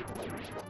Let's go.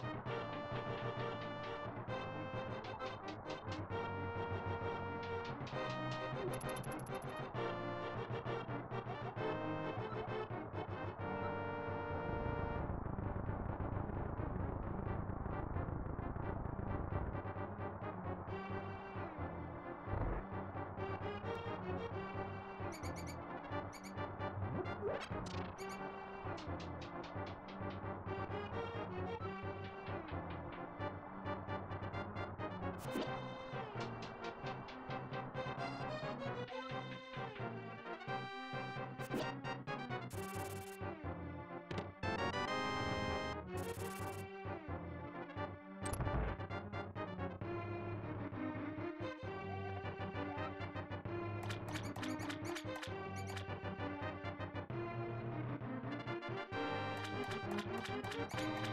Thank you. Música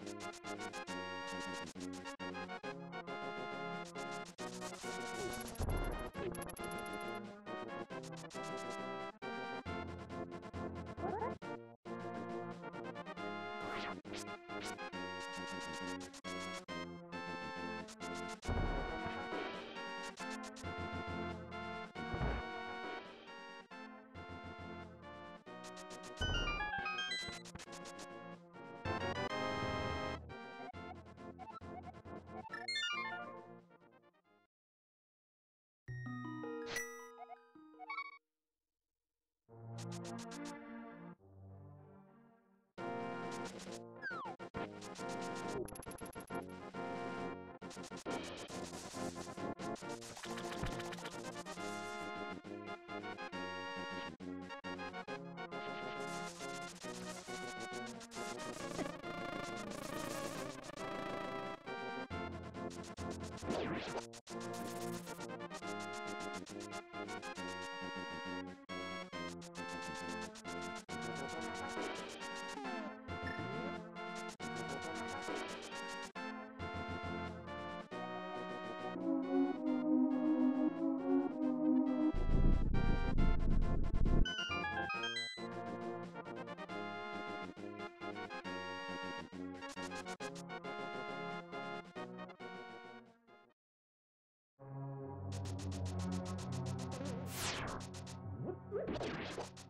What? Thank you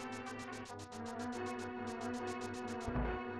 Thank you.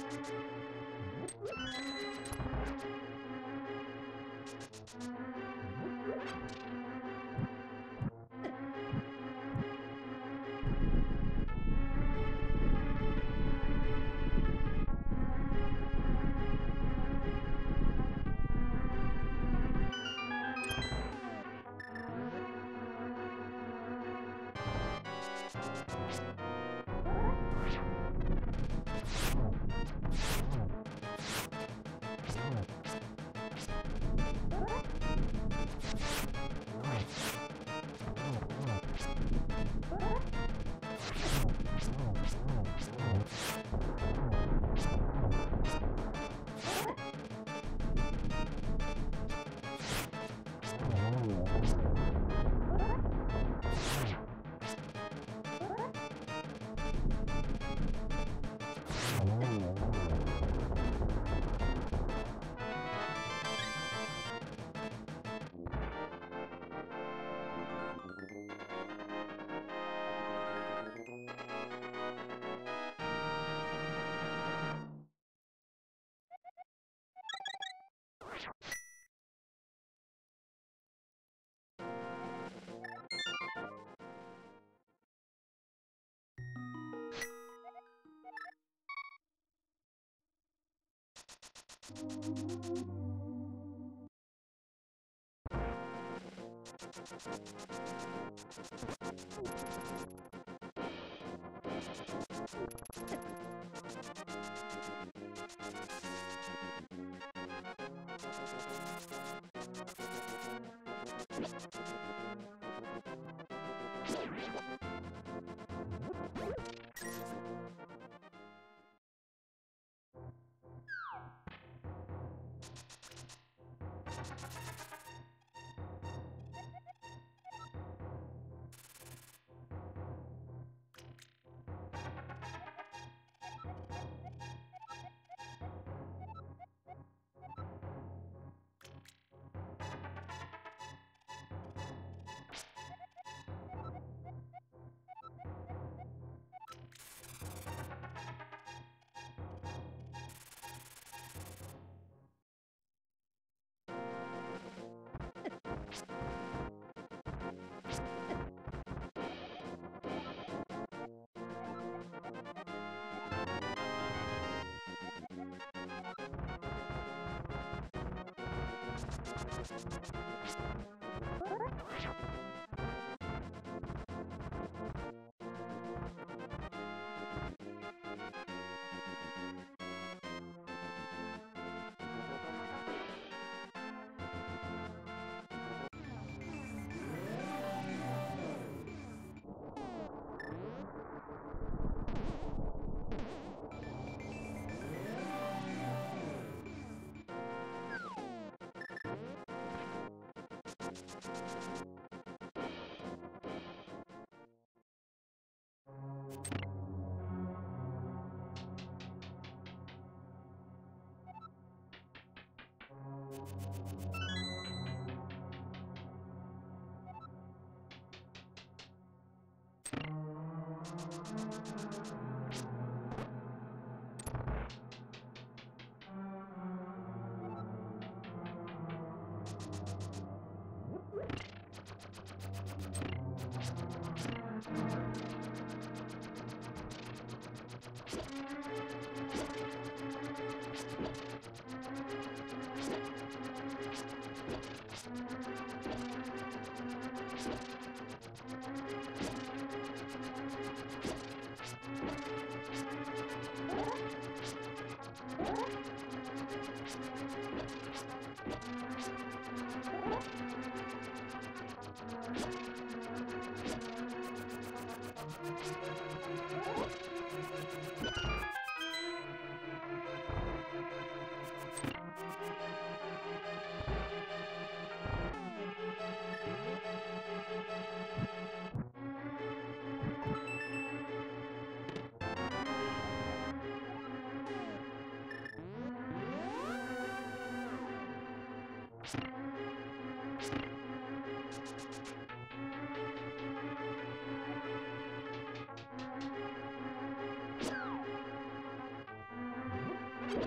you. you you you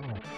Oh.